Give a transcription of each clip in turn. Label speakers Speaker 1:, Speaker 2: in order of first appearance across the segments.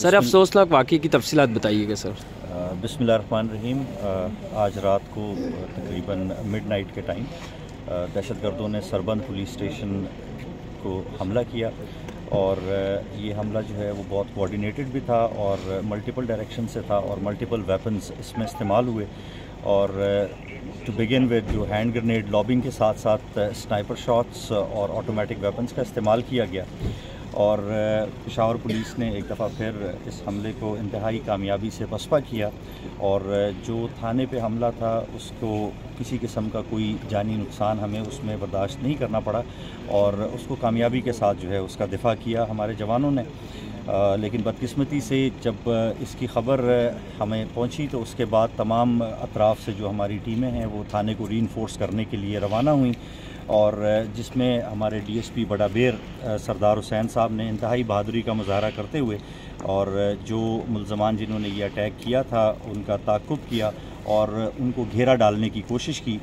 Speaker 1: Sir अफसोसनाक वाक़े की तफसीत बताइएगा सर।
Speaker 2: बिसमीम आज रात को तकरीबन मिड नाइट के टाइम दहशत गर्दों ने सरबंद पुलिस स्टेशन को हमला किया और ये हमला जो है वो बहुत कोऑर्डिनेटेड भी था और मल्टीपल डायरेक्शन से था और मल्टीपल वेपन्स इसमें इस्तेमाल हुए और टू बिगिन विद जो हैंड ग्रेनेड लॉबिंग के साथ साथ स्नाइपर शॉट्स और ऑटोमेटिक वेपन्स का इस्तेमाल किया गया। और पेशावर पुलिस ने एक दफ़ा फिर इस हमले को इंतहाई कामयाबी से पसपा किया और जो थाने पे हमला था उसको किसी किस्म का कोई जानी नुकसान हमें उसमें बर्दाश्त नहीं करना पड़ा और उसको कामयाबी के साथ जो है उसका दिफा किया हमारे जवानों ने। आ, लेकिन बदकिस्मती से जब इसकी ख़बर हमें पहुँची तो उसके बाद तमाम अतराफ़ से जो हमारी टीमें हैं वो थाने को री करने के लिए रवाना हुई और जिसमें हमारे डीएसपी बड़ा बेर सरदार हुसैन साहब ने इंतहाई बहादुरी का मुजाहरा करते हुए और जो मुलजमान जिन्होंने ये अटैक किया था, उनका ताकुब किया और उनको घेरा डालने की कोशिश की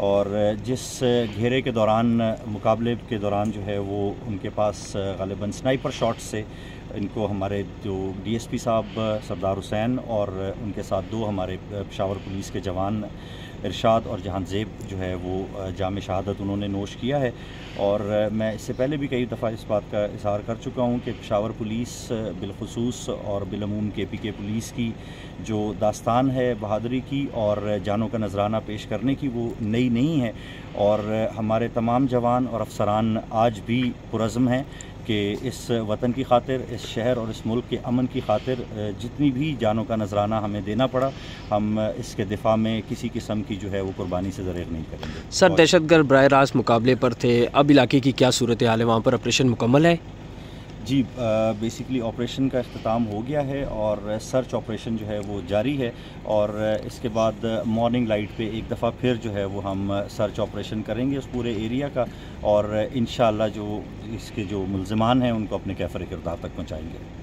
Speaker 2: और जिस घेरे के दौरान, मुकाबले के दौरान जो है वो उनके पास गालिबा स्नाइपर शॉट से इनको हमारे जो डीएसपी साहब, सरदार हुसैन और उनके साथ दो हमारे पेशावर पुलिस के जवान इरशाद और जहाँ जेब जो है वो जाम शहादत उन्होंने नोश किया है। और मैं इससे पहले भी कई दफ़ा इस बात का इजहार कर चुका हूँ कि पेशावर पुलिस बिलखसूस और बिलमूम के पी के पुलिस की जो दास्तान है बहादरी की और जानों का नजराना पेश करने की वो नई नहीं है। और हमारे तमाम जवान और अफसरान आज भी पुरज़म हैं। कि इस वतन की खातिर इस शहर और इस मुल्क के अमन की खातिर जितनी भी जानों का नजराना हमें देना पड़ा हम इसके दिफा में किसी किस्म की जो है वो कुर्बानी से ज़रूर नहीं करेंगे।
Speaker 1: सर दहशतगर्द बर रास्त मुकाबले पर थे। अब इलाके की क्या सूरत हाल है? वहाँ पर ऑपरेशन मुकम्मल है?
Speaker 2: जी बेसिकली ऑपरेशन का अख्ताम हो गया है और सर्च ऑपरेशन जो है वो जारी है और इसके बाद मॉर्निंग लाइट पे एक दफ़ा फिर जो है वो हम सर्च ऑपरेशन करेंगे उस पूरे एरिया का और इन जो इसके जो मुलजमान हैं उनको अपने कैफर किरदार तक पहुँचाएँगे।